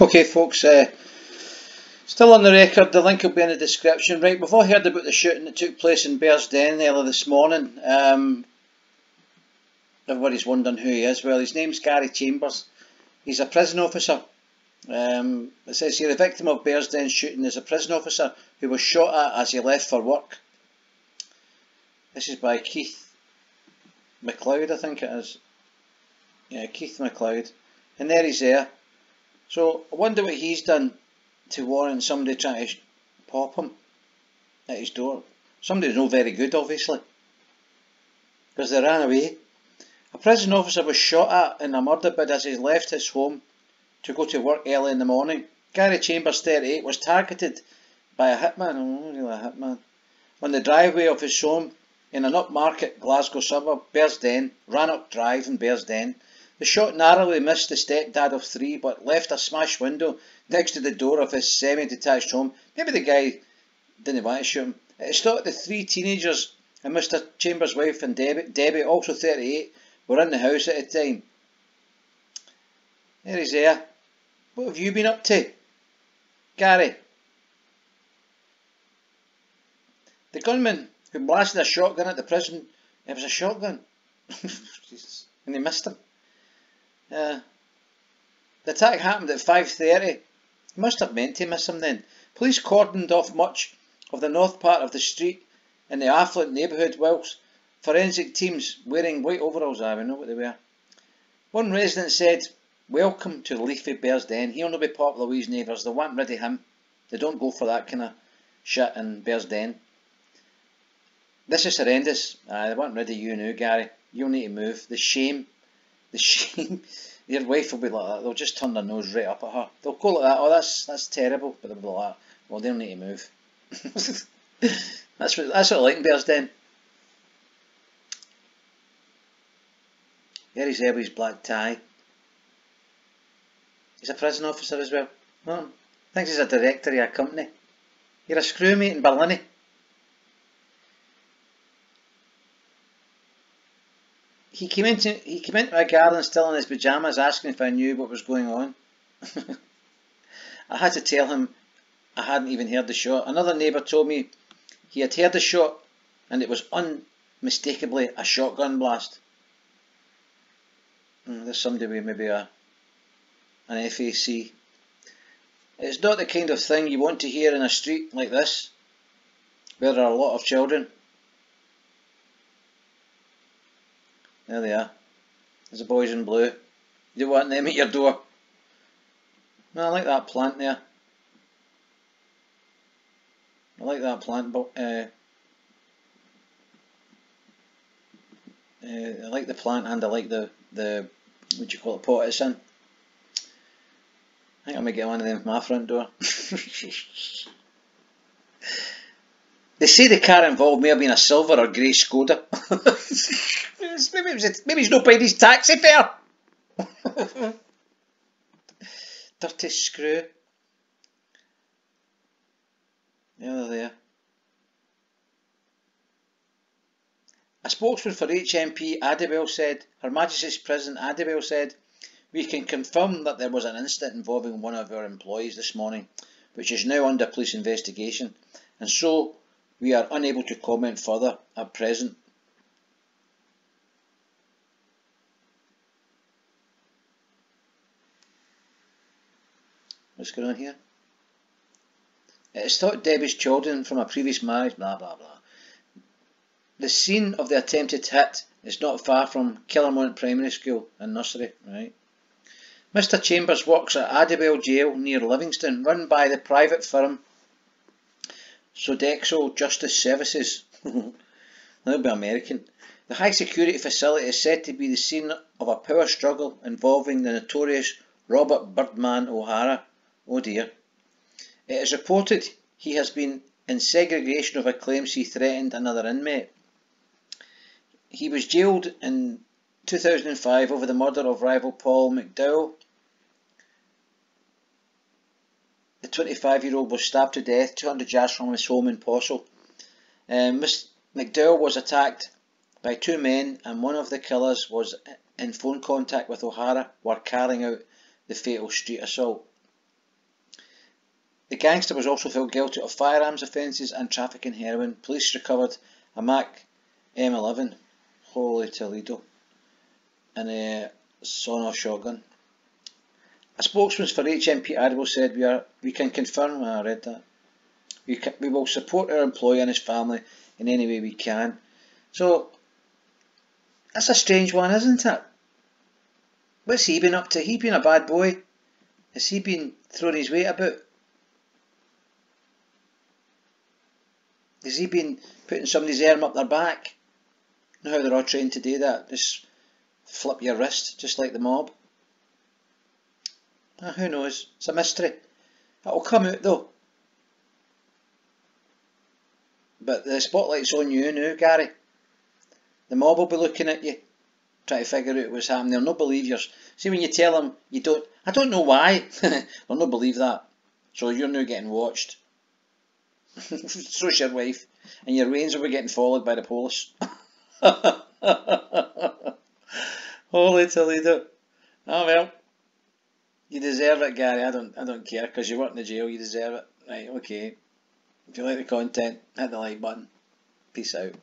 Okay folks, uh, still on the record, the link will be in the description. Right, we've all heard about the shooting that took place in Bearsden earlier this morning. Um, everybody's wondering who he is. Well, his name's Gary Chambers. He's a prison officer. Um, it says here the victim of Bearsden shooting is a prison officer who was shot at as he left for work. This is by Keith McLeod, I think it is. Yeah, Keith McLeod. And there he's there. So I wonder what he's done to warrant somebody trying to pop him at his door. Somebody no very good, obviously, because they ran away. A prison officer was shot at in a murder bid as he left his home to go to work early in the morning. Gary Chambers, 38, was targeted by a hitman, oh, really a hitman, on the driveway of his home in an upmarket Glasgow suburb, Bearsden, Rannoch Drive in Bearsden. The shot narrowly missed the stepdad of three but left a smashed window next to the door of his semi-detached home. Maybe the guy didn't want to shoot him. It stopped the three teenagers and Mr Chambers' wife and Debbie, Debbie, also 38, were in the house at the time. There he's there. What have you been up to? Gary. The gunman who blasted a shotgun at the prison, it was a shotgun. and they missed him. Uh, the attack happened at 5.30. He must have meant to miss him then. Police cordoned off much of the north part of the street in the affluent neighbourhood whilst forensic teams wearing white overalls, I know what they were. One resident said, Welcome to Leafy Bearsden. He'll not be popular with his neighbours. They want rid of him. They don't go for that kind of shit in Bearsden. This is horrendous. Uh, they want rid of you now, Gary. You'll need to move. The shame the shame. Your wife will be like that. They'll just turn their nose right up at her. They'll go like that. Oh, that's that's terrible. But they'll be like, that. well, they'll need to move. that's what that's what Lichtenberg's doing. There he's there with his black tie. He's a prison officer as well. Oh, thinks he's a director of a company. You're a screwmate in Berlin. He came into he came into my garden still in his pajamas, asking if I knew what was going on. I had to tell him I hadn't even heard the shot. Another neighbour told me he had heard the shot, and it was unmistakably a shotgun blast. Mm, there's somebody with maybe a an FAC. It's not the kind of thing you want to hear in a street like this, where there are a lot of children. There they are. There's the boys in blue. You want them at your door. No, I like that plant there. I like that plant, but uh, uh, I like the plant and I like the the what you call it pot it's in. I think I might get one of them from my front door. They say the car involved may have been a silver or grey Skoda. maybe, he's not paid his taxi fare. Dirty screw. Yeah, there. A spokesman for HMP Addiewell said, Her Majesty's President Addiewell said, We can confirm that there was an incident involving one of our employees this morning, which is now under police investigation, and so we are unable to comment further at present. What's going on here? It is thought Debbie's children from a previous marriage, blah blah blah. The scene of the attempted hit is not far from Killermont Primary School and Nursery, right? Mr Chambers works at Addiewell Jail near Livingston, run by the private firm Sodexo Justice Services. That'll be American. The high security facility is said to be the scene of a power struggle involving the notorious Robert Birdman O'Hara. Oh dear. It is reported he has been in segregation over claims he threatened another inmate. He was jailed in 2005 over the murder of rival Paul McDowell 25 year old was stabbed to death 200 yards from his home in Possil. Um, McDowell was attacked by two men, and one of the killers was in phone contact with O'Hara while carrying out the fatal street assault. The gangster was also found guilty of firearms offences and trafficking heroin. Police recovered a Mac M11, holy Toledo, and a sawn-off shotgun. A spokesman for HMP Addiewell said, we, are, we can confirm, I read that, we, can, we will support our employee and his family in any way we can. So, that's a strange one, isn't it? What's he been up to? He been a bad boy? Has he been throwing his weight about? Has he been putting somebody's arm up their back? You know how they're all trained to do that? Just flip your wrist, just like the mob. Ah, who knows? It's a mystery. It'll come out though. But the spotlight's on you now, Gary. The mob will be looking at you, trying to figure out what's happening. They'll not believe you. See, when you tell them you don't, I don't know why, they'll not believe that. So you're now getting watched. so's your wife. And your reins will be getting followed by the police. Holy Toledo. Oh well. You deserve it, Gary. I don't I don't care because you work in the jail, you deserve it. Right, okay. If you like the content, hit the like button. Peace out.